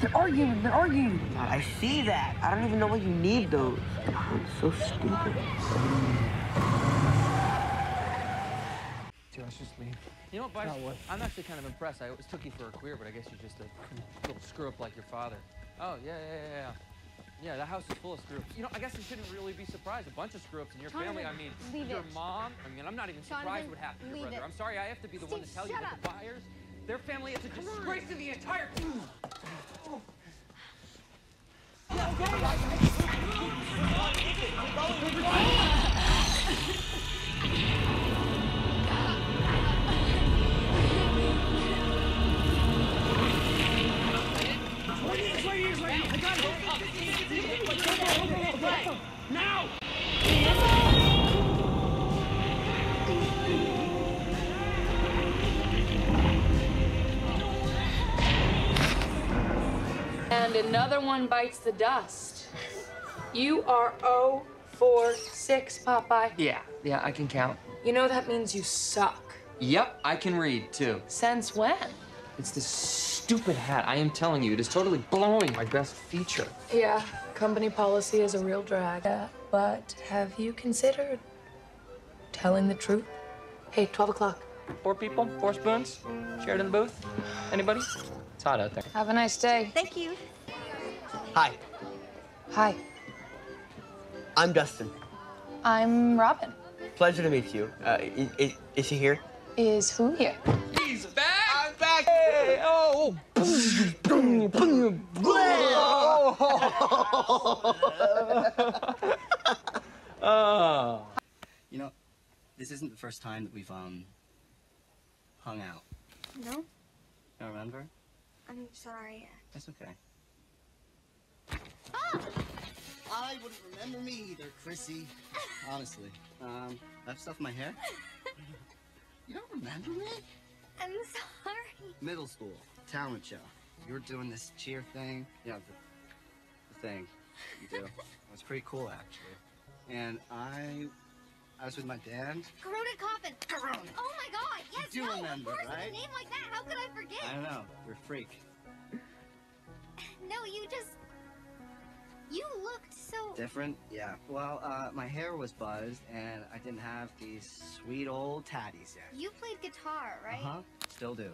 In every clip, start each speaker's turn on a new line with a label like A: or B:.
A: They're arguing. They're arguing.
B: God, I see that. I don't even know why you need those. God, it's so stupid.
A: Dude, let's just leave.
C: You know what, Byers?
A: Not what?
C: I'm actually kind of impressed. I always took you for a queer, but I guess you're just a little screw up like your father. Oh, yeah, yeah, yeah, yeah. Yeah, that house is full of screw ups. You know, I guess you shouldn't really be surprised. A bunch of screw ups in your family. I mean,
D: leave
C: your
D: it.
C: mom. I mean, I'm not even surprised
D: Jonathan,
C: what happened to your brother.
D: it.
C: I'm sorry I have to be the one to tell you
D: shut
C: that the Byers, their family is a disgrace to the entire.
E: And another one bites the dust. You are 0 for 6, Popeye.
C: Yeah, yeah, I can count.
E: You know that means you suck.
C: Yep, I can read too.
E: Since when?
C: It's this stupid hat. I am telling you, it is totally blowing my best feature.
E: Yeah, company policy is a real drag. Yeah, but have you considered telling the truth? Hey, 12 o'clock.
C: Four people, four spoons, shared in the booth. Anybody? It's hot out there.
E: Have a nice day.
D: Thank you.
B: Hi,
E: Hi,
B: I'm Dustin.
E: I'm Robin.
B: Pleasure to meet you. Uh, is, is, is she here?
E: Is who here?
C: He's back!
B: I'm back.
C: Hey, oh! oh.
F: You know, this isn't the first time that we've um hung out.
D: No,
F: You remember?
D: I'm sorry.
F: That's okay. I wouldn't remember me either, Chrissy. Honestly. Um, I have stuff in my hair. You don't remember me?
D: I'm sorry.
F: Middle school, talent show. You were doing this cheer thing. Yeah, the, the thing you do. It was pretty cool, actually. And I, I was with my dad.
D: Corroded coffin.
F: Corroded.
D: Oh my god, yes,
F: do
D: no,
F: remember,
D: of course,
F: right?
D: with a name like that, how could I forget?
F: I don't know. You're a freak.
D: No, you just... You looked so...
F: Different? Yeah. Well, uh, my hair was buzzed, and I didn't have these sweet old tatties yet.
D: You played guitar, right?
F: Uh huh. Still do.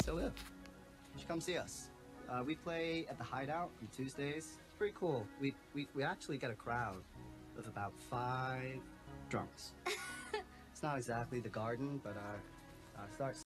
F: Still do. You should come see us. Uh, we play at the Hideout on Tuesdays. It's pretty cool. We we we actually get a crowd of about five drunks. it's not exactly the garden, but uh, uh start